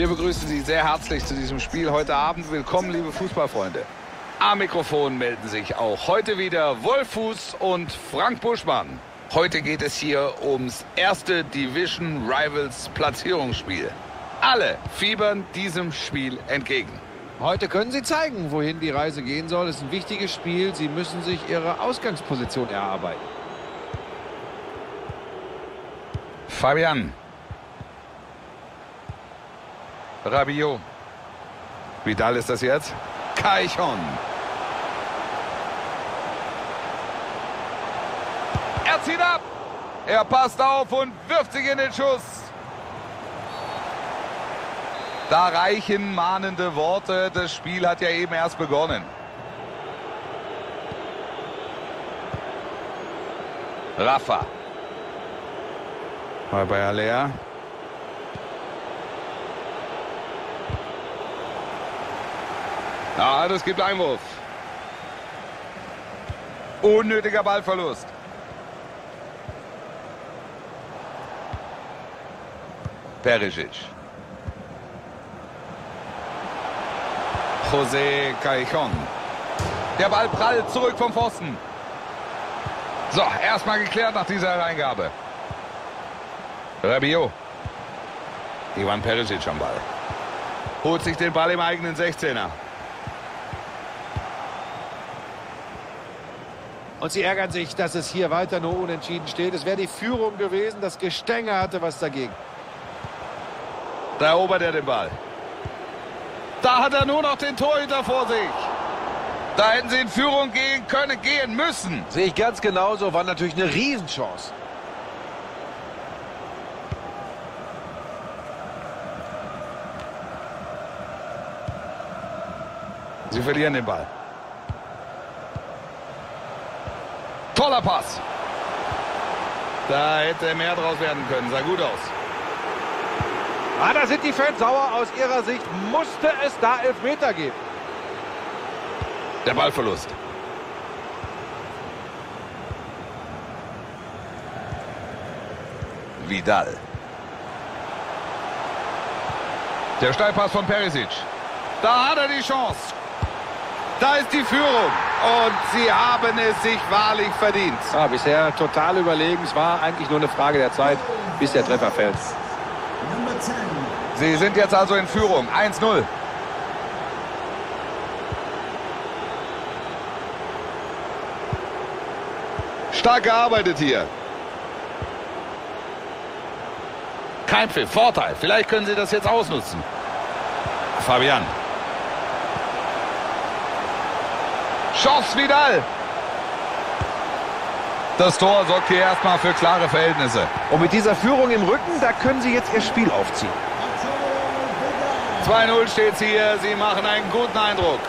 Wir begrüßen Sie sehr herzlich zu diesem Spiel heute Abend. Willkommen, liebe Fußballfreunde. Am Mikrofon melden sich auch heute wieder Wolfuß und Frank Buschmann. Heute geht es hier ums erste Division Rivals Platzierungsspiel. Alle fiebern diesem Spiel entgegen. Heute können Sie zeigen, wohin die Reise gehen soll. Es ist ein wichtiges Spiel. Sie müssen sich Ihre Ausgangsposition erarbeiten. Fabian. Rabiot. Vidal ist das jetzt? Kaichon. Er zieht ab. Er passt auf und wirft sich in den Schuss. Da reichen mahnende Worte. Das Spiel hat ja eben erst begonnen. Rafa. Bei Alea. Ja, das gibt Einwurf. Unnötiger Ballverlust. Perisic. José Callejon. Der Ball prallt zurück vom Pfosten. So, erstmal geklärt nach dieser Reingabe. Rabiot. Ivan Perisic am Ball. Holt sich den Ball im eigenen 16er. Und Sie ärgern sich, dass es hier weiter nur unentschieden steht. Es wäre die Führung gewesen. Das Gestänge hatte was dagegen. Da erobert er den Ball. Da hat er nur noch den Torhüter vor sich. Da hätten sie in Führung gehen können, gehen müssen. Sehe ich ganz genauso. War natürlich eine Riesenchance. Sie verlieren den Ball. Toller Pass. Da hätte mehr draus werden können. Sah gut aus. Ah, da sind die Fans sauer. Aus ihrer Sicht musste es da Elfmeter geben. Der Ballverlust. Vidal. Der Steilpass von Perisic. Da hat er die Chance. Da ist die Führung. Und sie haben es sich wahrlich verdient. Ja, bisher total überlegen. Es war eigentlich nur eine Frage der Zeit, bis der Treffer fällt. Sie sind jetzt also in Führung. 1-0. Stark gearbeitet hier. Kein Pfiff, Vorteil. Vielleicht können sie das jetzt ausnutzen. Fabian. Chance Vidal. Das Tor sorgt hier erstmal für klare Verhältnisse. Und mit dieser Führung im Rücken, da können Sie jetzt Ihr Spiel aufziehen. 2-0 steht hier. Sie machen einen guten Eindruck.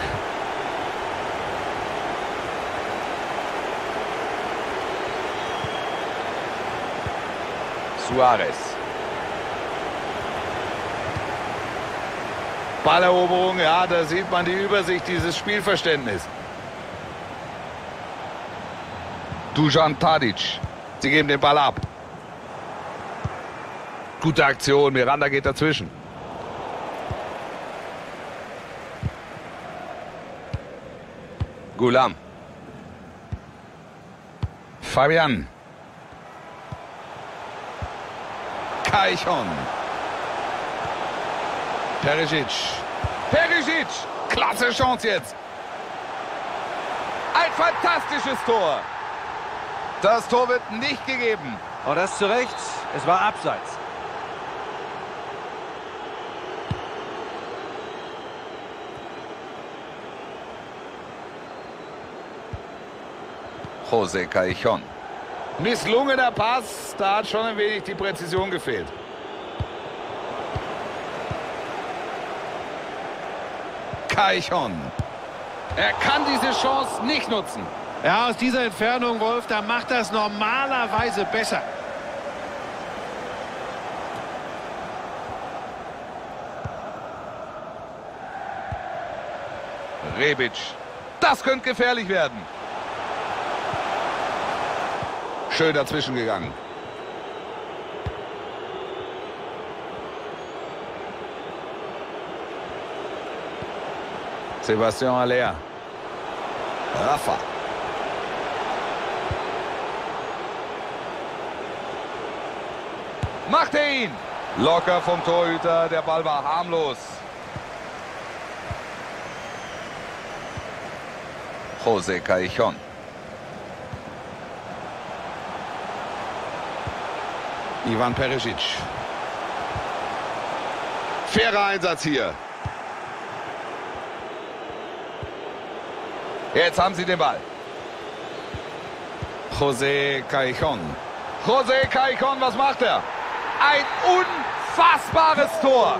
Suarez. Balleroberung, ja, da sieht man die Übersicht, dieses Spielverständnis. Dujan Tadic. Sie geben den Ball ab. Gute Aktion, Miranda geht dazwischen. Gulam. Fabian. Kaichon. Perisic. Perisic. Klasse Chance jetzt. Ein fantastisches Tor. Das Tor wird nicht gegeben. Und das zu Recht. Es war abseits. José Callejon. Misslungener Pass, da hat schon ein wenig die Präzision gefehlt. Callejon. Er kann diese Chance nicht nutzen. Ja, aus dieser Entfernung, Wolf, da macht das normalerweise besser. Rebic. Das könnte gefährlich werden. Schön dazwischen gegangen. Sebastian Aller. Rafa. Macht er ihn. Locker vom Torhüter. Der Ball war harmlos. José Callejon. Ivan Perisic. Fairer Einsatz hier. Jetzt haben sie den Ball. José Callejon. José Callejon, was macht er? Ein unfassbares Tor.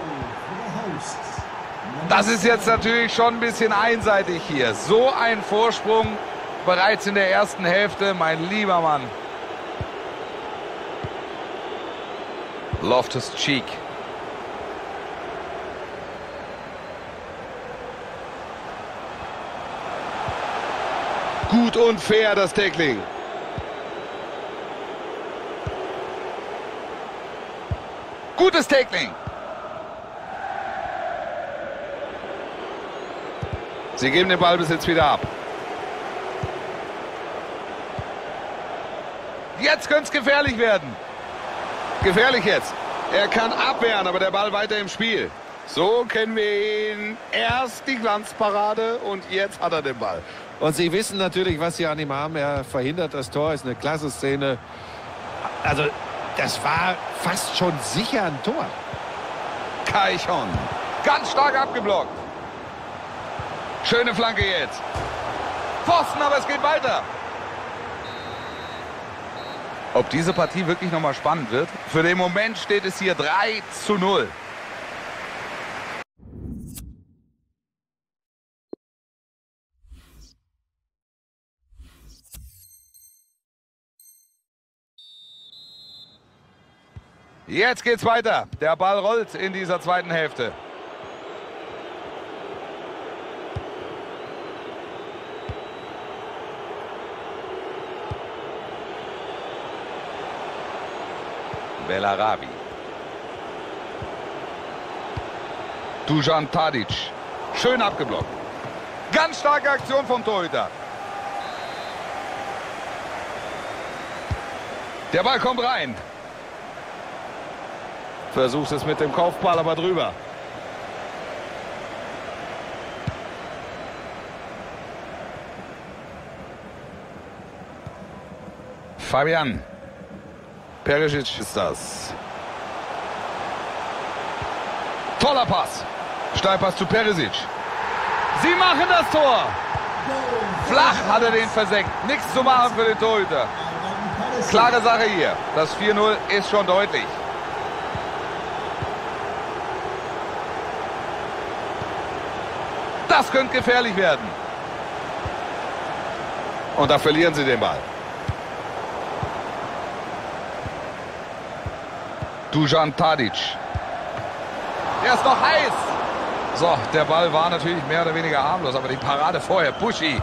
Das ist jetzt natürlich schon ein bisschen einseitig hier. So ein Vorsprung bereits in der ersten Hälfte, mein lieber Mann. Loftus Cheek. Gut und fair das Tackling. Gutes Tackling. Sie geben den Ballbesitz wieder ab. Jetzt könnte es gefährlich werden. Gefährlich jetzt. Er kann abwehren, aber der Ball weiter im Spiel. So kennen wir ihn. Erst die Glanzparade und jetzt hat er den Ball. Und sie wissen natürlich, was sie an ihm haben. Er verhindert das Tor, ist eine klasse Szene. Also, das war fast schon sicher ein Tor. Kaichon. Ganz stark abgeblockt. Schöne Flanke jetzt. Pfosten, aber es geht weiter. Ob diese Partie wirklich nochmal spannend wird? Für den Moment steht es hier 3 zu 0. Jetzt geht's weiter. Der Ball rollt in dieser zweiten Hälfte. Belarabi. Dujan Tadic. Schön abgeblockt. Ganz starke Aktion vom Torhüter. Der Ball kommt rein. Versucht es mit dem Kopfball aber drüber. Fabian. Perisic ist das. Toller Pass. Steilpass zu Perisic. Sie machen das Tor. Flach hat er den versenkt. Nichts zu machen für den Torhüter. Klare Sache hier. Das 4-0 ist schon deutlich. Das könnte gefährlich werden. Und da verlieren sie den Ball. Dujan Tadic. Er ist noch heiß. So, der Ball war natürlich mehr oder weniger harmlos, aber die Parade vorher, Buschi,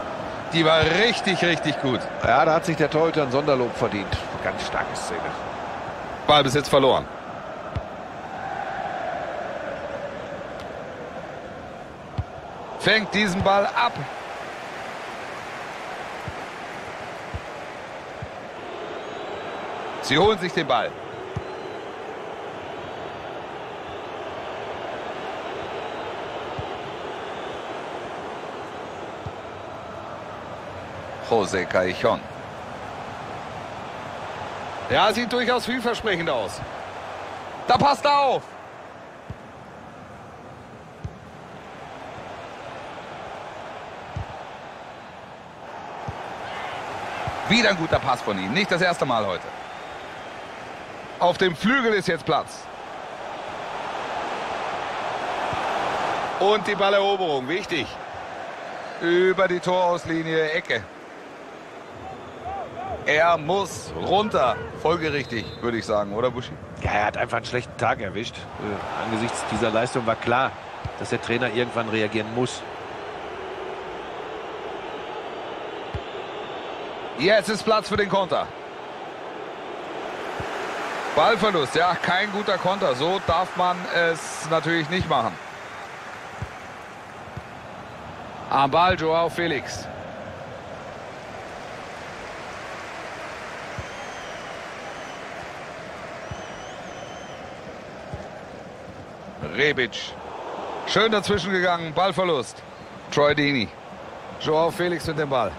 die war richtig, richtig gut. Ja, da hat sich der Torhüter ein Sonderlob verdient. Ganz starke Szene. Ballbesitz verloren. Fängt diesen Ball ab. Sie holen sich den Ball. José Callejon. Ja, sieht durchaus vielversprechend aus. Da passt er auf. Wieder ein guter Pass von ihm. Nicht das erste Mal heute. Auf dem Flügel ist jetzt Platz. Und die Balleroberung, wichtig. Über die Torauslinie, Ecke. Er muss runter. Folgerichtig, würde ich sagen, oder Buschi? Ja, er hat einfach einen schlechten Tag erwischt. Äh, angesichts dieser Leistung war klar, dass der Trainer irgendwann reagieren muss. Jetzt ist Platz für den Konter. Ballverlust, ja, kein guter Konter. So darf man es natürlich nicht machen. Am Ball Joao Felix. Rebic. Schön dazwischen gegangen, Ballverlust. Troy Dini. Joao Felix mit dem Ball.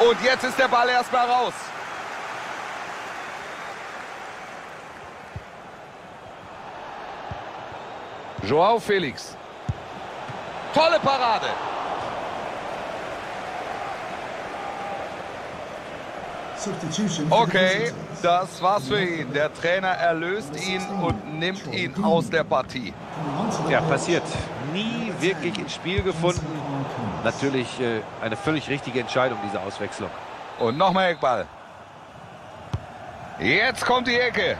Und jetzt ist der Ball erstmal raus. Joao Felix. Tolle Parade. Okay, das war's für ihn. Der Trainer erlöst ihn und nimmt ihn aus der Partie. Ja, passiert. Nie wirklich ins Spiel gefunden. Natürlich äh, eine völlig richtige Entscheidung, diese Auswechslung. Und nochmal Eckball. Jetzt kommt die Ecke.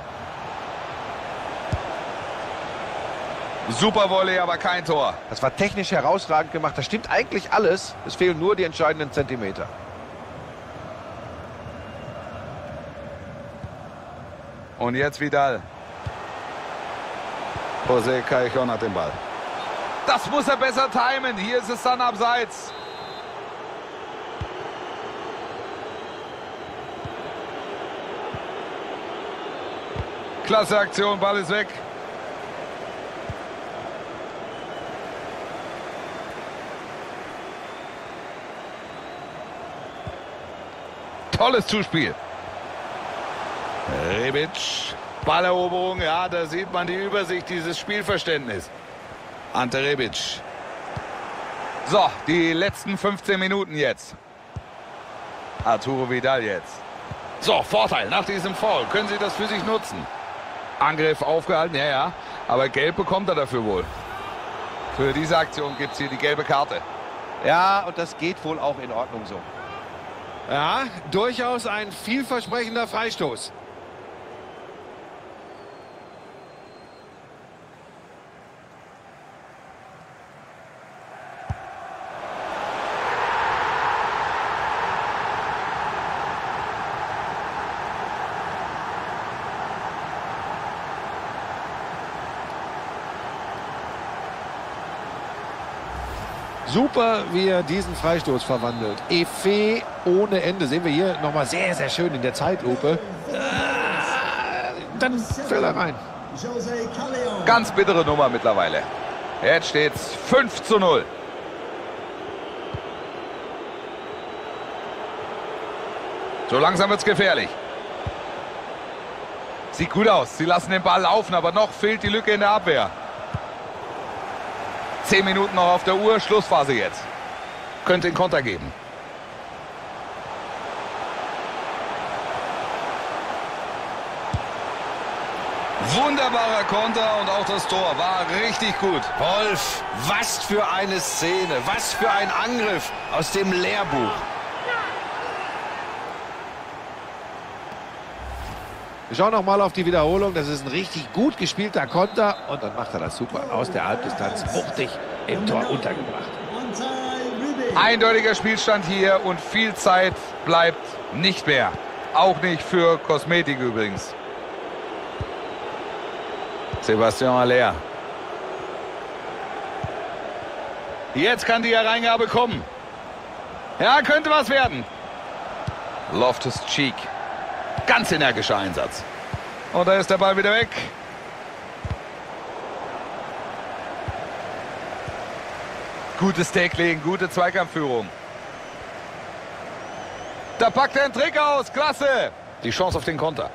Super Volley, aber kein Tor. Das war technisch herausragend gemacht. Das stimmt eigentlich alles. Es fehlen nur die entscheidenden Zentimeter. Und jetzt Vidal. José Callejon hat den Ball. Das muss er besser timen. Hier ist es dann abseits. Klasse Aktion, Ball ist weg. Tolles Zuspiel. Rebic, Balleroberung, ja, da sieht man die Übersicht, dieses Spielverständnis. Ante Rebic. So, die letzten 15 Minuten jetzt. Arturo Vidal jetzt. So, Vorteil nach diesem Foul. Können Sie das für sich nutzen? Angriff aufgehalten, ja, ja. Aber gelb bekommt er dafür wohl. Für diese Aktion gibt es hier die gelbe Karte. Ja, und das geht wohl auch in Ordnung so. Ja, durchaus ein vielversprechender Freistoß. Super, wie er diesen Freistoß verwandelt. Efe ohne Ende. Sehen wir hier nochmal sehr, sehr schön in der Zeitlupe. Äh, Dann fällt er rein. Ganz bittere Nummer mittlerweile. Jetzt steht's 5 zu 0. So langsam wird's gefährlich. Sieht gut aus. Sie lassen den Ball laufen, aber noch fehlt die Lücke in der Abwehr. Zehn Minuten noch auf der Uhr, Schlussphase jetzt. Könnte den Konter geben. Wunderbarer Konter und auch das Tor war richtig gut. Wolf, was für eine Szene, was für ein Angriff aus dem Lehrbuch. Wir schauen noch mal auf die Wiederholung. Das ist ein richtig gut gespielter Konter. Und dann macht er das super aus der Halbdistanz wuchtig im Tor untergebracht. Eindeutiger Spielstand hier und viel Zeit bleibt nicht mehr. Auch nicht für Kosmetik übrigens. Sebastian Aller. Jetzt kann die Hereingabe kommen. Ja, könnte was werden. Loftus Cheek. Ganz energischer Einsatz. Und da ist der Ball wieder weg. Gutes Tackling, gute Zweikampfführung. Da packt er einen Trick aus. Klasse. Die Chance auf den Konter.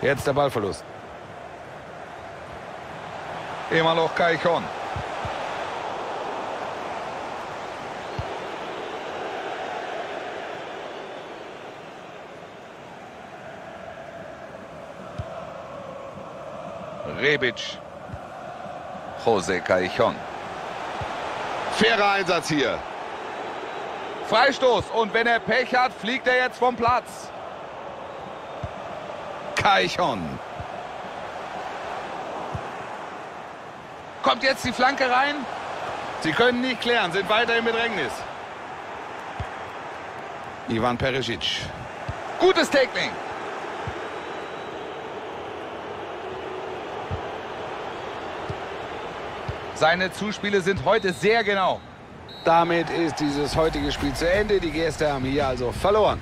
Jetzt der Ballverlust. Immer noch Callejon. Rebic. Jose Callejon. Fairer Einsatz hier. Freistoß. Und wenn er Pech hat, fliegt er jetzt vom Platz. Callejon. Kommt jetzt die Flanke rein? Sie können nicht klären, sind weiter im Bedrängnis. Ivan Perisic. Gutes Tackling. Seine Zuspiele sind heute sehr genau. Damit ist dieses heutige Spiel zu Ende. Die Gäste haben hier also verloren.